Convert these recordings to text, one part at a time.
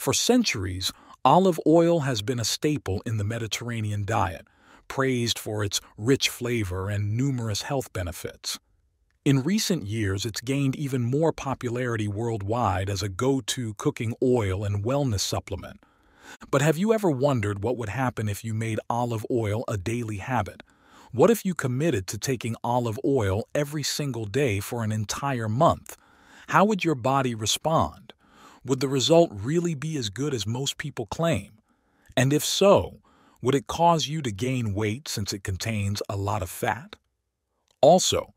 For centuries, olive oil has been a staple in the Mediterranean diet, praised for its rich flavor and numerous health benefits. In recent years, it's gained even more popularity worldwide as a go-to cooking oil and wellness supplement. But have you ever wondered what would happen if you made olive oil a daily habit? What if you committed to taking olive oil every single day for an entire month? How would your body respond? Would the result really be as good as most people claim? And if so, would it cause you to gain weight since it contains a lot of fat? Also,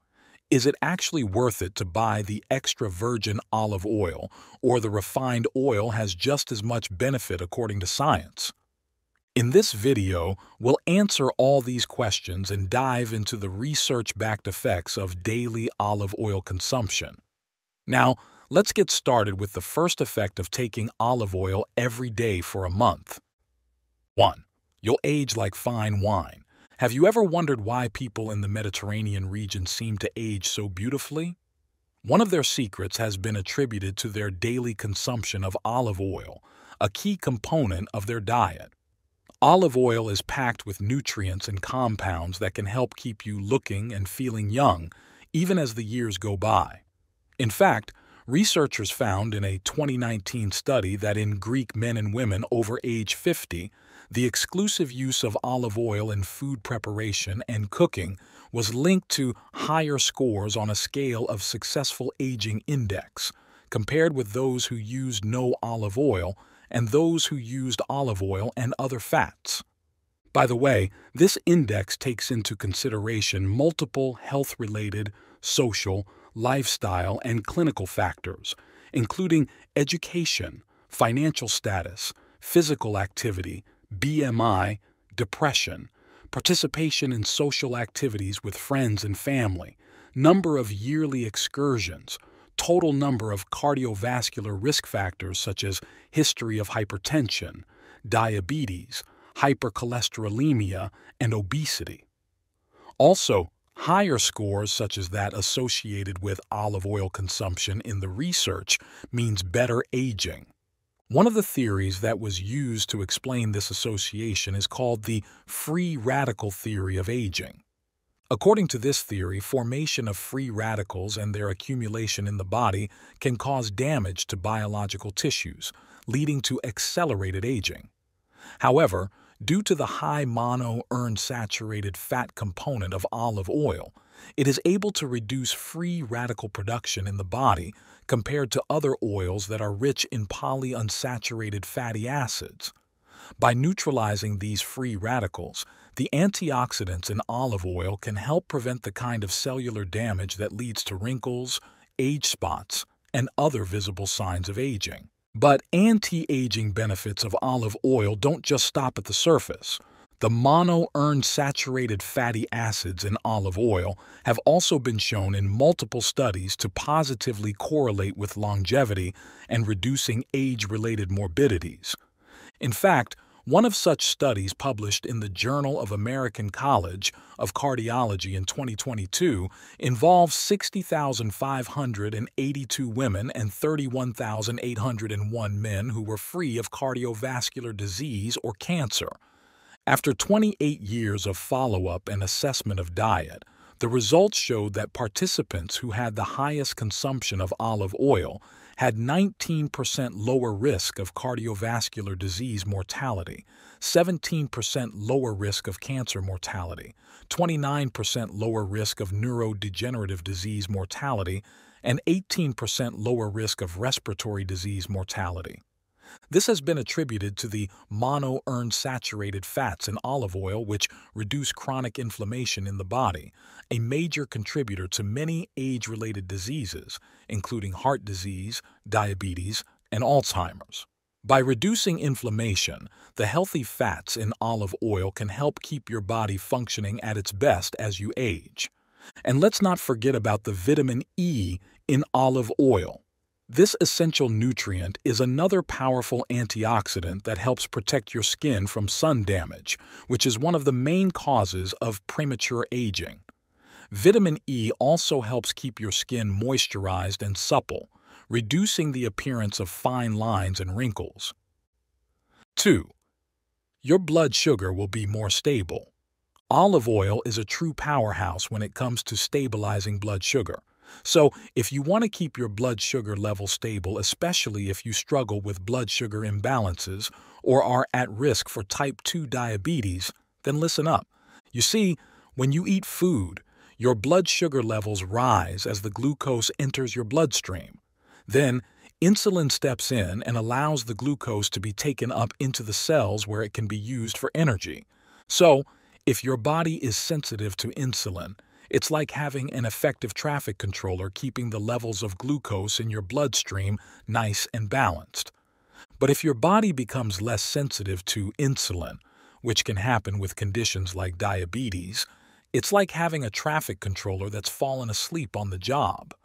is it actually worth it to buy the extra virgin olive oil, or the refined oil has just as much benefit according to science? In this video, we'll answer all these questions and dive into the research-backed effects of daily olive oil consumption. Now, let's get started with the first effect of taking olive oil every day for a month. 1. You'll age like fine wine. Have you ever wondered why people in the Mediterranean region seem to age so beautifully? One of their secrets has been attributed to their daily consumption of olive oil, a key component of their diet. Olive oil is packed with nutrients and compounds that can help keep you looking and feeling young, even as the years go by. In fact, researchers found in a 2019 study that in Greek men and women over age 50, the exclusive use of olive oil in food preparation and cooking was linked to higher scores on a scale of successful aging index, compared with those who used no olive oil and those who used olive oil and other fats. By the way, this index takes into consideration multiple health-related, social, lifestyle, and clinical factors, including education, financial status, physical activity, BMI, depression, participation in social activities with friends and family, number of yearly excursions, total number of cardiovascular risk factors such as history of hypertension, diabetes, hypercholesterolemia, and obesity. Also, higher scores such as that associated with olive oil consumption in the research means better aging. One of the theories that was used to explain this association is called the free radical theory of aging. According to this theory, formation of free radicals and their accumulation in the body can cause damage to biological tissues, leading to accelerated aging. However, due to the high mono-unsaturated fat component of olive oil, it is able to reduce free radical production in the body compared to other oils that are rich in polyunsaturated fatty acids. By neutralizing these free radicals, the antioxidants in olive oil can help prevent the kind of cellular damage that leads to wrinkles, age spots, and other visible signs of aging. But anti-aging benefits of olive oil don't just stop at the surface. The mono-unsaturated fatty acids in olive oil have also been shown in multiple studies to positively correlate with longevity and reducing age-related morbidities. In fact, one of such studies published in the Journal of American College of Cardiology in 2022 involved 60,582 women and 31,801 men who were free of cardiovascular disease or cancer. After 28 years of follow-up and assessment of diet, the results showed that participants who had the highest consumption of olive oil had 19% lower risk of cardiovascular disease mortality, 17% lower risk of cancer mortality, 29% lower risk of neurodegenerative disease mortality, and 18% lower risk of respiratory disease mortality. This has been attributed to the mono-unsaturated fats in olive oil which reduce chronic inflammation in the body, a major contributor to many age-related diseases, including heart disease, diabetes, and Alzheimer's. By reducing inflammation, the healthy fats in olive oil can help keep your body functioning at its best as you age. And let's not forget about the vitamin E in olive oil. This essential nutrient is another powerful antioxidant that helps protect your skin from sun damage, which is one of the main causes of premature aging. Vitamin E also helps keep your skin moisturized and supple, reducing the appearance of fine lines and wrinkles. 2. Your blood sugar will be more stable. Olive oil is a true powerhouse when it comes to stabilizing blood sugar. So, if you want to keep your blood sugar level stable, especially if you struggle with blood sugar imbalances or are at risk for type 2 diabetes, then listen up. You see, when you eat food, your blood sugar levels rise as the glucose enters your bloodstream. Then, insulin steps in and allows the glucose to be taken up into the cells where it can be used for energy. So, if your body is sensitive to insulin, it's like having an effective traffic controller keeping the levels of glucose in your bloodstream nice and balanced. But if your body becomes less sensitive to insulin, which can happen with conditions like diabetes, it's like having a traffic controller that's fallen asleep on the job.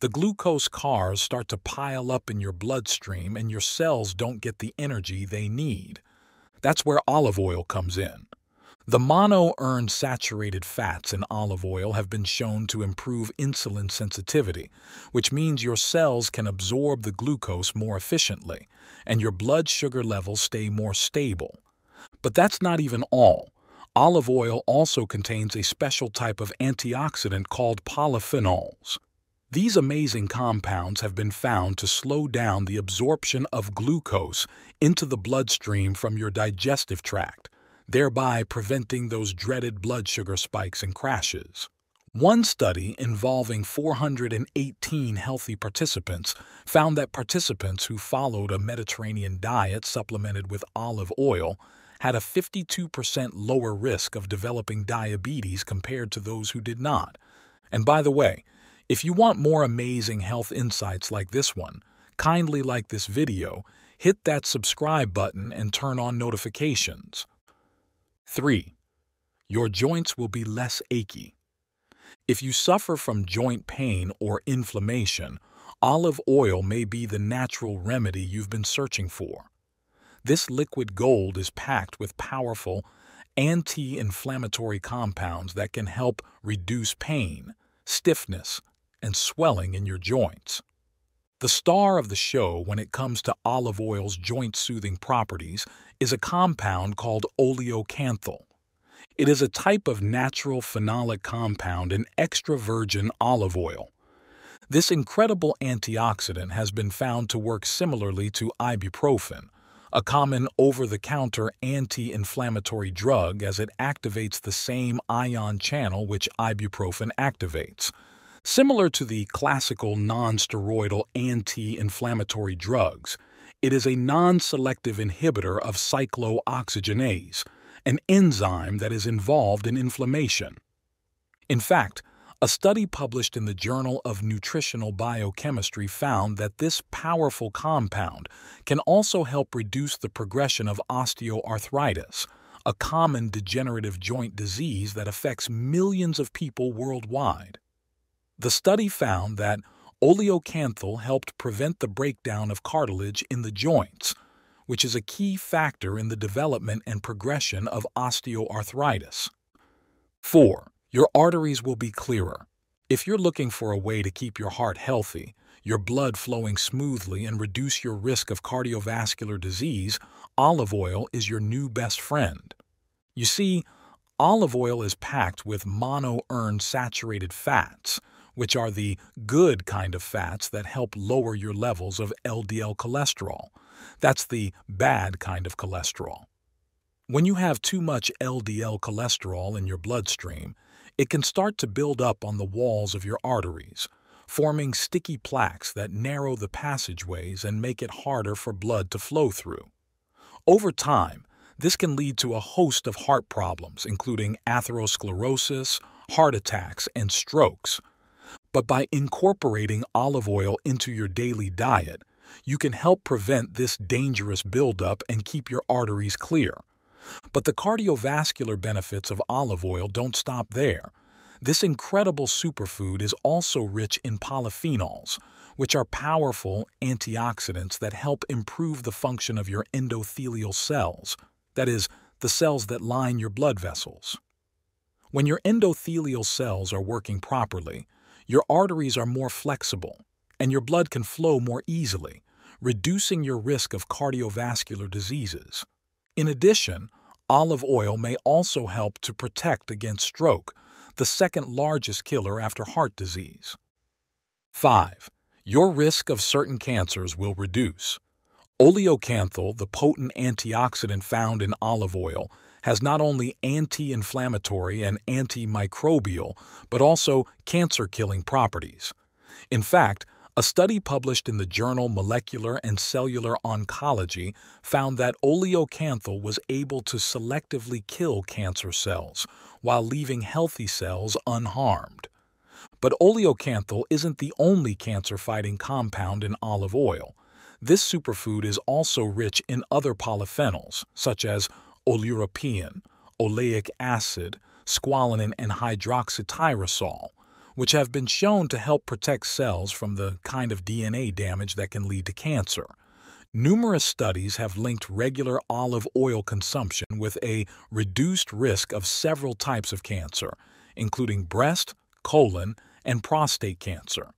The glucose cars start to pile up in your bloodstream and your cells don't get the energy they need. That's where olive oil comes in. The mono-unsaturated fats in olive oil have been shown to improve insulin sensitivity, which means your cells can absorb the glucose more efficiently, and your blood sugar levels stay more stable. But that's not even all. Olive oil also contains a special type of antioxidant called polyphenols. These amazing compounds have been found to slow down the absorption of glucose into the bloodstream from your digestive tract, thereby preventing those dreaded blood sugar spikes and crashes. One study involving 418 healthy participants found that participants who followed a Mediterranean diet supplemented with olive oil had a 52% lower risk of developing diabetes compared to those who did not. And by the way, if you want more amazing health insights like this one, kindly like this video, hit that subscribe button and turn on notifications. 3. Your joints will be less achy. If you suffer from joint pain or inflammation, olive oil may be the natural remedy you've been searching for. This liquid gold is packed with powerful anti-inflammatory compounds that can help reduce pain, stiffness, and swelling in your joints. The star of the show when it comes to olive oil's joint-soothing properties is a compound called oleocanthal. It is a type of natural phenolic compound in extra virgin olive oil. This incredible antioxidant has been found to work similarly to ibuprofen, a common over-the-counter anti-inflammatory drug as it activates the same ion channel which ibuprofen activates. Similar to the classical non-steroidal anti-inflammatory drugs, it is a non-selective inhibitor of cyclooxygenase, an enzyme that is involved in inflammation. In fact, a study published in the Journal of Nutritional Biochemistry found that this powerful compound can also help reduce the progression of osteoarthritis, a common degenerative joint disease that affects millions of people worldwide. The study found that oleocanthal helped prevent the breakdown of cartilage in the joints, which is a key factor in the development and progression of osteoarthritis. 4. Your arteries will be clearer. If you're looking for a way to keep your heart healthy, your blood flowing smoothly and reduce your risk of cardiovascular disease, olive oil is your new best friend. You see, olive oil is packed with mono-unsaturated fats, which are the good kind of fats that help lower your levels of LDL cholesterol. That's the bad kind of cholesterol. When you have too much LDL cholesterol in your bloodstream, it can start to build up on the walls of your arteries, forming sticky plaques that narrow the passageways and make it harder for blood to flow through. Over time, this can lead to a host of heart problems, including atherosclerosis, heart attacks, and strokes, but by incorporating olive oil into your daily diet, you can help prevent this dangerous buildup and keep your arteries clear. But the cardiovascular benefits of olive oil don't stop there. This incredible superfood is also rich in polyphenols, which are powerful antioxidants that help improve the function of your endothelial cells, that is, the cells that line your blood vessels. When your endothelial cells are working properly, your arteries are more flexible, and your blood can flow more easily, reducing your risk of cardiovascular diseases. In addition, olive oil may also help to protect against stroke, the second largest killer after heart disease. 5. Your risk of certain cancers will reduce. Oleocanthal, the potent antioxidant found in olive oil, has not only anti-inflammatory and antimicrobial, but also cancer-killing properties. In fact, a study published in the journal Molecular and Cellular Oncology found that oleocanthal was able to selectively kill cancer cells while leaving healthy cells unharmed. But oleocanthal isn't the only cancer-fighting compound in olive oil. This superfood is also rich in other polyphenols, such as oleuropein, oleic acid, squalene, and hydroxytyrosol, which have been shown to help protect cells from the kind of DNA damage that can lead to cancer. Numerous studies have linked regular olive oil consumption with a reduced risk of several types of cancer, including breast, colon, and prostate cancer.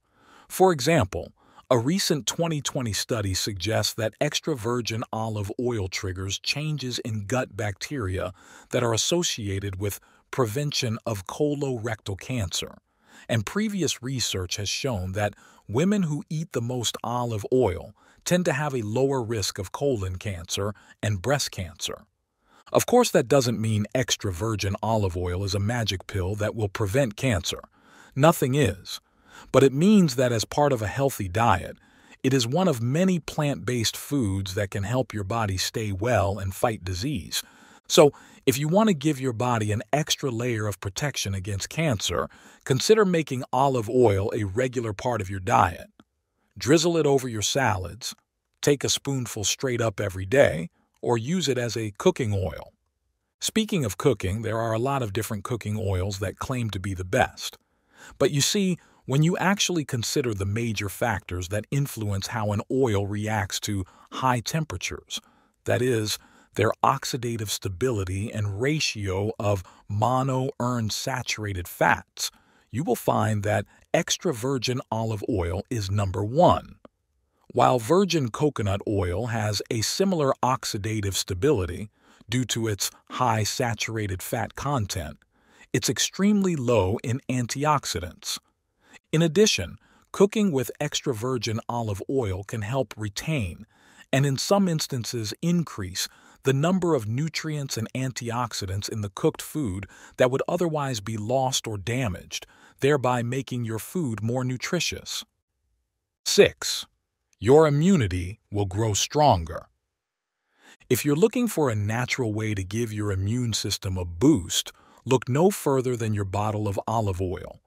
For example, a recent 2020 study suggests that extra virgin olive oil triggers changes in gut bacteria that are associated with prevention of colorectal cancer. And previous research has shown that women who eat the most olive oil tend to have a lower risk of colon cancer and breast cancer. Of course, that doesn't mean extra virgin olive oil is a magic pill that will prevent cancer. Nothing is. But it means that as part of a healthy diet, it is one of many plant-based foods that can help your body stay well and fight disease. So, if you want to give your body an extra layer of protection against cancer, consider making olive oil a regular part of your diet. Drizzle it over your salads, take a spoonful straight up every day, or use it as a cooking oil. Speaking of cooking, there are a lot of different cooking oils that claim to be the best. But you see, when you actually consider the major factors that influence how an oil reacts to high temperatures, that is, their oxidative stability and ratio of mono-unsaturated fats, you will find that extra virgin olive oil is number one. While virgin coconut oil has a similar oxidative stability due to its high saturated fat content, it's extremely low in antioxidants. In addition, cooking with extra virgin olive oil can help retain, and in some instances increase, the number of nutrients and antioxidants in the cooked food that would otherwise be lost or damaged, thereby making your food more nutritious. 6. Your immunity will grow stronger. If you're looking for a natural way to give your immune system a boost, look no further than your bottle of olive oil.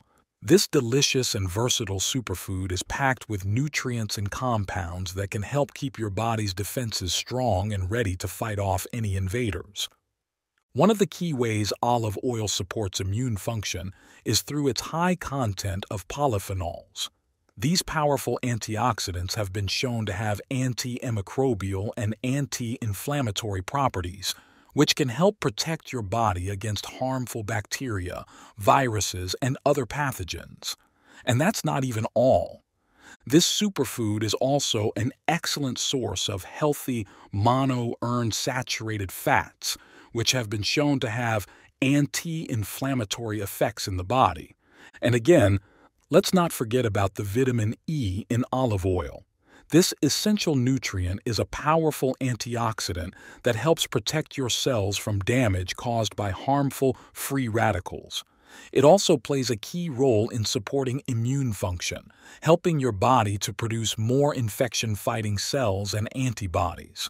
This delicious and versatile superfood is packed with nutrients and compounds that can help keep your body's defenses strong and ready to fight off any invaders. One of the key ways olive oil supports immune function is through its high content of polyphenols. These powerful antioxidants have been shown to have antimicrobial and anti-inflammatory properties, which can help protect your body against harmful bacteria, viruses, and other pathogens. And that's not even all. This superfood is also an excellent source of healthy mono-unsaturated fats, which have been shown to have anti-inflammatory effects in the body. And again, let's not forget about the vitamin E in olive oil. This essential nutrient is a powerful antioxidant that helps protect your cells from damage caused by harmful free radicals. It also plays a key role in supporting immune function, helping your body to produce more infection-fighting cells and antibodies.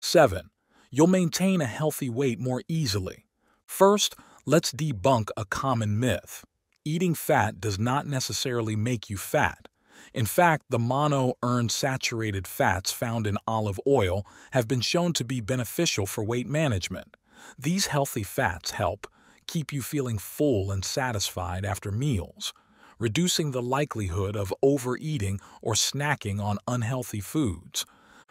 7 you'll maintain a healthy weight more easily. First, let's debunk a common myth. Eating fat does not necessarily make you fat. In fact, the mono-unsaturated fats found in olive oil have been shown to be beneficial for weight management. These healthy fats help keep you feeling full and satisfied after meals, reducing the likelihood of overeating or snacking on unhealthy foods.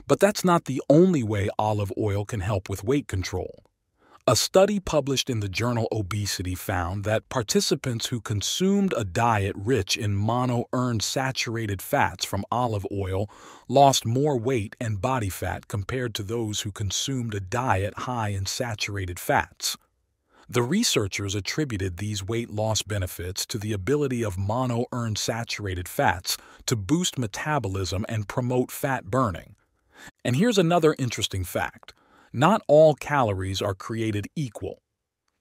But that's not the only way olive oil can help with weight control. A study published in the journal Obesity found that participants who consumed a diet rich in monounsaturated fats from olive oil lost more weight and body fat compared to those who consumed a diet high in saturated fats. The researchers attributed these weight loss benefits to the ability of monounsaturated fats to boost metabolism and promote fat burning. And here's another interesting fact. Not all calories are created equal.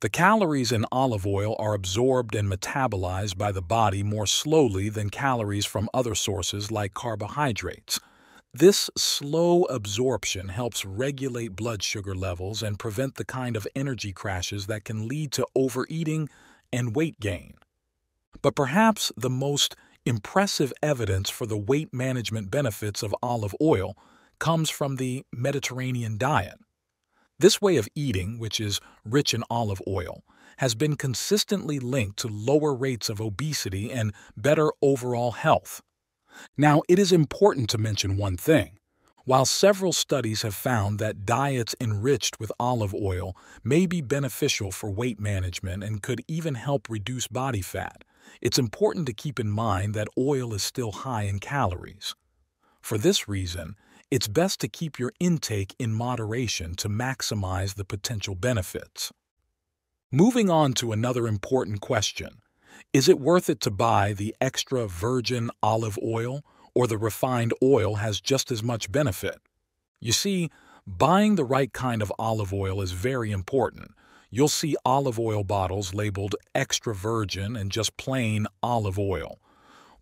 The calories in olive oil are absorbed and metabolized by the body more slowly than calories from other sources like carbohydrates. This slow absorption helps regulate blood sugar levels and prevent the kind of energy crashes that can lead to overeating and weight gain. But perhaps the most impressive evidence for the weight management benefits of olive oil comes from the Mediterranean diet. This way of eating, which is rich in olive oil, has been consistently linked to lower rates of obesity and better overall health. Now, it is important to mention one thing. While several studies have found that diets enriched with olive oil may be beneficial for weight management and could even help reduce body fat, it's important to keep in mind that oil is still high in calories. For this reason, it's best to keep your intake in moderation to maximize the potential benefits. Moving on to another important question. Is it worth it to buy the extra virgin olive oil or the refined oil has just as much benefit? You see, buying the right kind of olive oil is very important. You'll see olive oil bottles labeled extra virgin and just plain olive oil.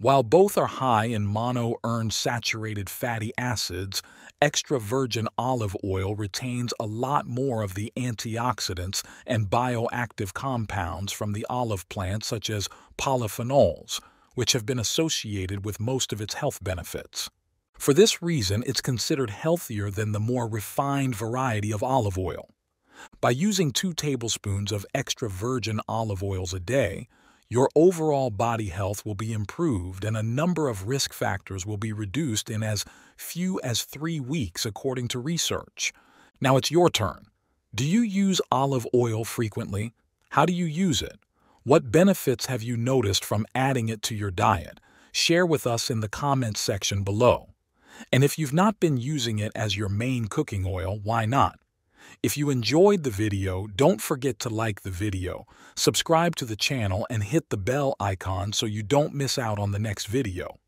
While both are high in monounsaturated fatty acids, extra virgin olive oil retains a lot more of the antioxidants and bioactive compounds from the olive plant such as polyphenols, which have been associated with most of its health benefits. For this reason, it's considered healthier than the more refined variety of olive oil. By using two tablespoons of extra virgin olive oils a day, your overall body health will be improved and a number of risk factors will be reduced in as few as three weeks, according to research. Now it's your turn. Do you use olive oil frequently? How do you use it? What benefits have you noticed from adding it to your diet? Share with us in the comments section below. And if you've not been using it as your main cooking oil, why not? If you enjoyed the video, don't forget to like the video, subscribe to the channel, and hit the bell icon so you don't miss out on the next video.